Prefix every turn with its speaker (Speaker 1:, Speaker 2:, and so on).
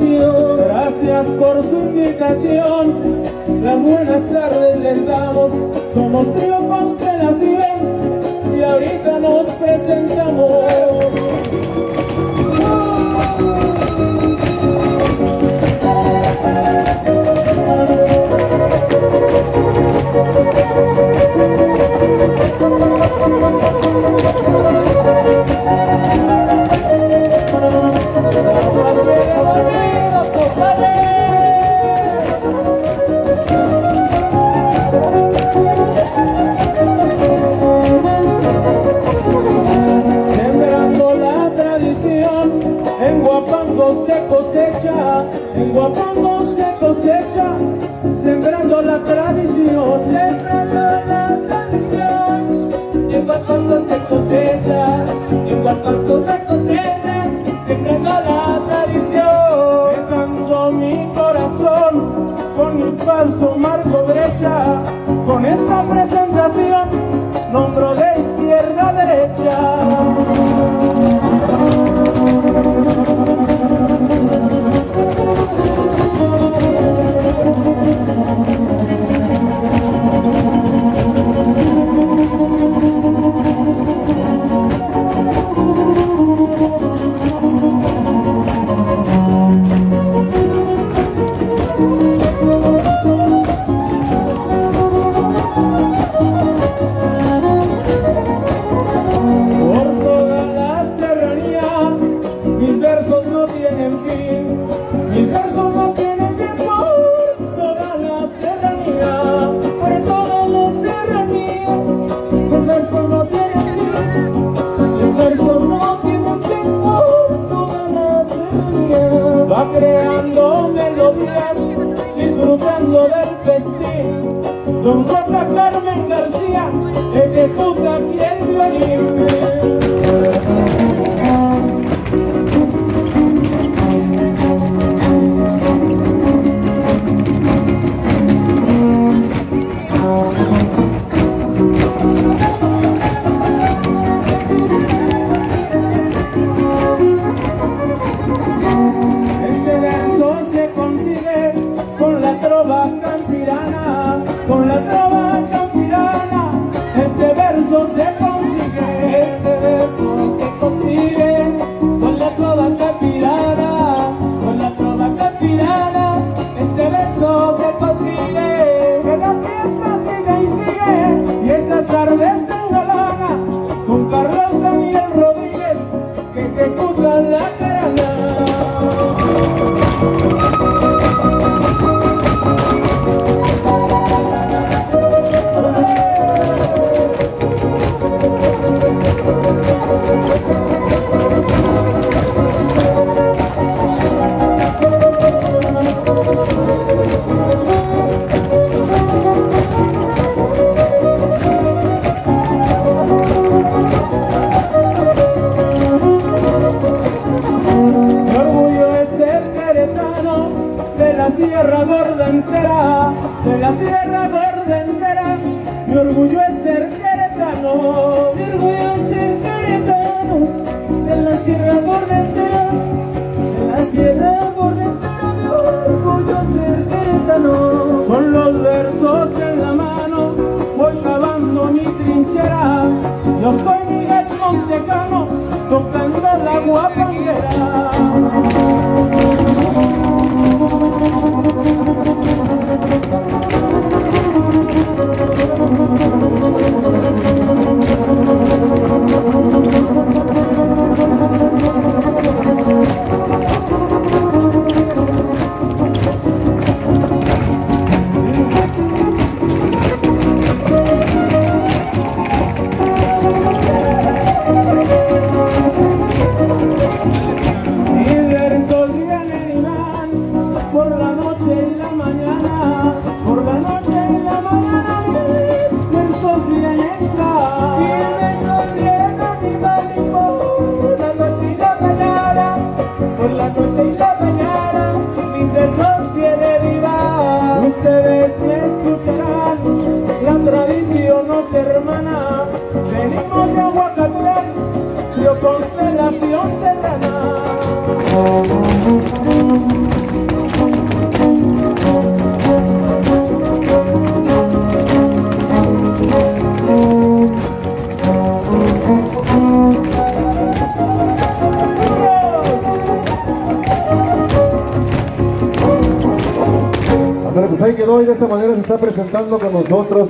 Speaker 1: Gracias por su invitación, las buenas tardes les damos, somos Trío Constelación. Y ahorita nos presentamos. Guapango se cosecha, sembrando la tradición, sembrando la tradición, se cosecha, en Guapango se cosecha, sembrando la tradición, dejando mi corazón con mi falso marco brecha, con esta presentación, nombro de izquierda a derecha. Creando melodías, disfrutando del festín. Don J. Carmen García Sierra Gorda entera, de la Sierra Gorda entera. Mi orgullo es ser queretano.
Speaker 2: Mi orgullo es ser queretano, somos hermanas, venimos de
Speaker 1: Aguacatlán, yo constelación
Speaker 3: serrana. pues ahí quedó y de esta manera se está presentando con nosotros.